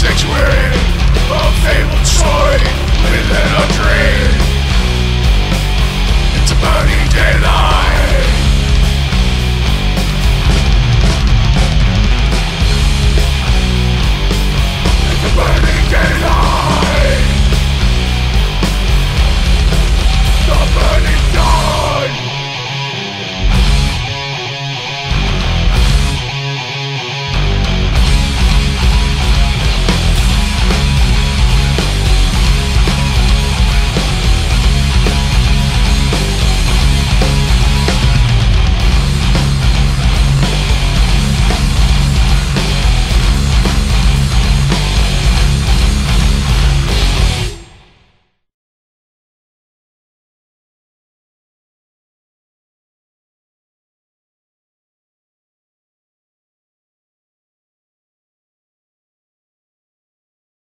sanctuary of fabled story within a dream. It's a burning daylight.